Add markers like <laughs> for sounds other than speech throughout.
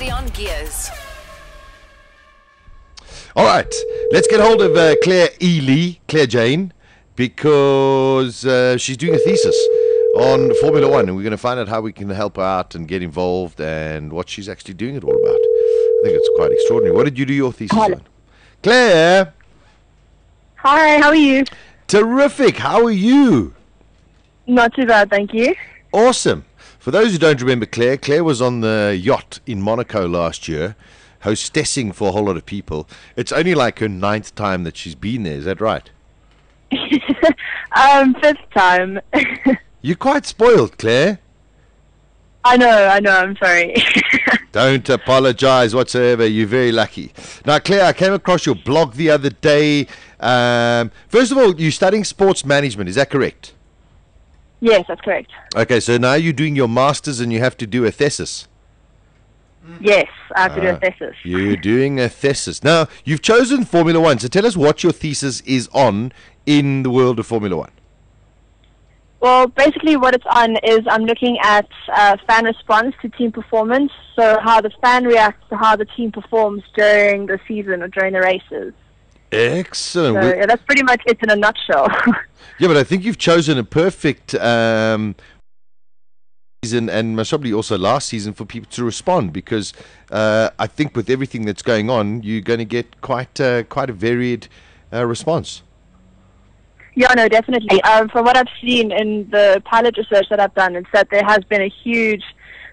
Previously on Gearz. All right, let's get hold of uh, Claire Early, Claire Jane, because uh, she's doing a thesis on Formula One, and we're going to find out how we can help her out and get involved and what she's actually doing it all about. I think it's quite extraordinary. What did you do your thesis Hello. on? Claire, Hi, how are you? terrific. How are you? Not too bad, thank you. Awesome. For those who don't remember Claire, Claire was on the yacht in Monaco last year, hostessing for a whole lot of people. It's only like her ninth time that she's been there. Is that right? <laughs> Um, fifth time. <laughs> You're quite spoiled, Claire. I know, I know, I'm sorry. <laughs> Don't apologize whatsoever. You're very lucky. Now, Claire, I came across your blog the other day. Um, first of all, you're studying sports management. Is that correct? Yes, that's correct. Okay, so now you're doing your master's and you have to do a thesis. Yes, I have to do Ah. a thesis. You're doing a thesis. Now, you've chosen Formula One. So tell us what your thesis is on in the world of Formula One. Well, basically what it's on is I'm looking at uh, fan response to team performance, so how the fan reacts to how the team performs during the season or during the races. Excellent. So yeah, that's pretty much it in a nutshell. <laughs> Yeah, but I think you've chosen a perfect um, season and most probably also last season for people to respond because uh, I think with everything that's going on, you're going to get quite uh, quite a varied uh, response. Yeah, no, definitely. Um, from what I've seen in the pilot research that I've done, it's that there has been a huge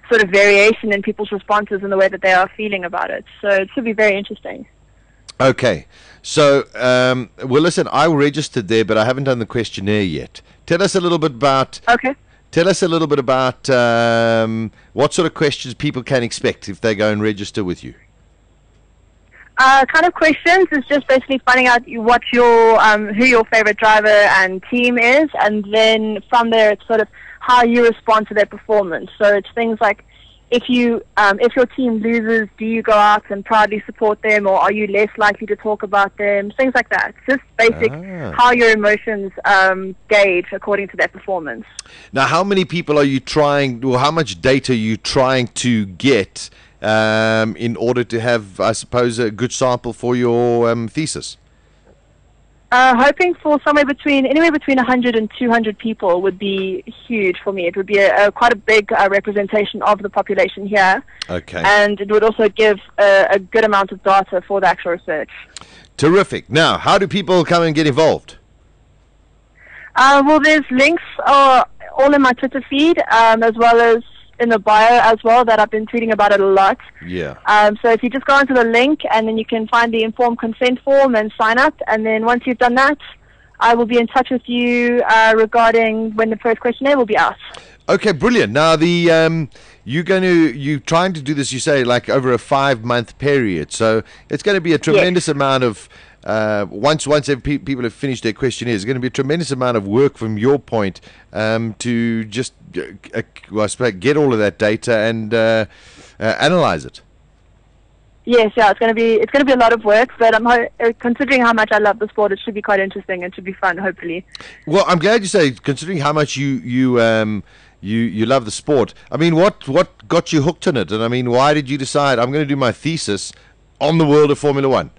sort of variation in people's responses and the way that they are feeling about it. So it should be very interesting. Okay, so um, well, listen, I registered there, but I haven't done the questionnaire yet. Tell us a little bit about. Okay. Tell us a little bit about um, what sort of questions people can expect if they go and register with you. Uh, kind of questions is just basically finding out what your um, who your favorite driver and team is, and then from there it's sort of how you respond to their performance. So it's things like if you um, if your team loses, do you go out and proudly support them, or are you less likely to talk about them? Things like that. Just basic Ah. how your emotions um, gauge according to their performance. Now, how many people are you trying, or how much data are you trying to get um, in order to have, I suppose, a good sample for your um, thesis? Uh, hoping for somewhere between anywhere between 100 and 200 people would be huge for me. It would be a, a quite a big uh, representation of the population here, Okay. and it would also give a, a good amount of data for the actual research. Terrific. Now, how do people come and get involved? Uh, well, there's links uh, all in my Twitter feed, um, as well as in the bio as well. That I've been tweeting about it a lot. Yeah. Um, so if you just go onto the link, and then you can find the informed consent form and sign up, and then once you've done that. I will be in touch with you uh, regarding when the first questionnaire will be out. Okay, brilliant. Now, the um, you're going to you trying to do this. You say like over a five month period, so it's going to be a tremendous amount of. Uh, once once pe- people have finished their questionnaire, it's going to be a tremendous amount of work from your point um, to just uh, uh, well, I suppose get all of that data and uh, uh, analyze it. Yes, yeah, it's going to be it's going to be a lot of work, but I'm ho- uh, considering how much I love the sport, it should be quite interesting and should be fun, hopefully. Well, I'm glad you say, considering how much you you um, you you love the sport. I mean, what what got you hooked on it? And I mean, why did you decide I'm going to do my thesis on the world of Formula One?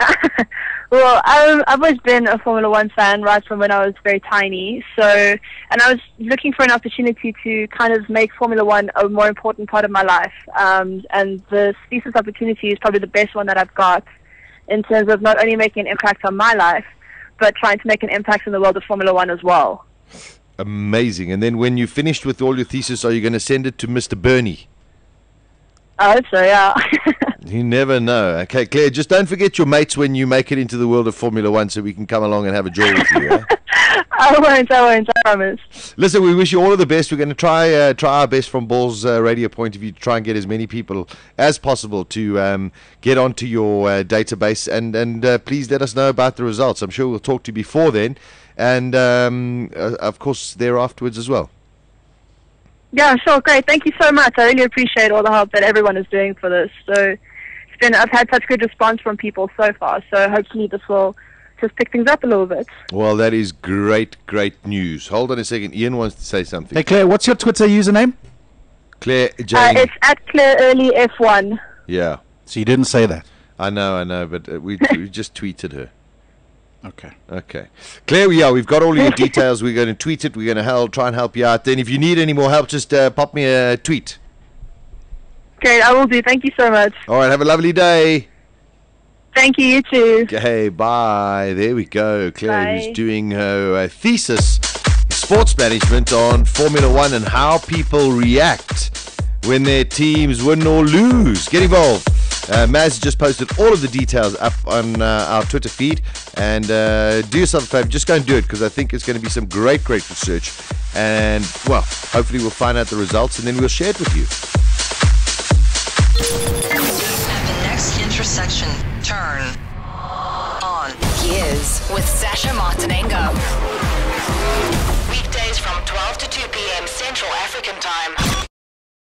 <laughs> Well, I've, I've always been a Formula One fan right from when I was very tiny. So, and I was looking for an opportunity to kind of make Formula One a more important part of my life. Um, and the thesis opportunity is probably the best one that I've got in terms of not only making an impact on my life, but trying to make an impact in the world of Formula One as well. Amazing. And then when you finished with all your thesis, are you going to send it to Mr. Bernie? I hope so, yeah. <laughs> You never know. Okay, Claire, just don't forget your mates when you make it into the world of Formula One so we can come along and have a joy with you. eh? <laughs> I won't, I won't, I promise. Listen, we wish you all of the best. We're going to try uh, try our best from Ballz uh, radio point of view to try and get as many people as possible to um, get onto your uh, database. And, and uh, please let us know about the results. I'm sure we'll talk to you before then and, um, uh, of course, there afterwards as well. Yeah, sure, great. Thank you so much. I really appreciate all the help that everyone is doing for this. So it's been I've had such good response from people so far. So hopefully this will just pick things up a little bit. Well, that is great, great news. Hold on a second. Ian wants to say something. Hey Claire, what's your Twitter username? Claire Uh, it's at Claire Early F1. yeah, So you didn't say that. I know, I know, but uh, we, <laughs> we just tweeted her. Okay. Okay. Claire, yeah, we've got all your details. We're going to tweet it. We're going to help, try and help you out. Then, if you need any more help, just uh, pop me a tweet. Great, I will do. Thank you so much. All right, have a lovely day. Thank you, you too. Okay, bye. There we go. Claire, Bye. who's doing her uh, thesis, sports management on Formula One and how people react when their teams win or lose. Get involved. Uh, Maz has just posted all of the details up on uh, our Twitter feed. And uh, do yourself a favor, just go and do it because I think it's going to be some great, great research. And, well, hopefully we'll find out the results and then we'll share it with you. Intersection, turn on. Gearz with Sasha Martinengo. Weekdays from 12 to 2 p.m. Central African Time.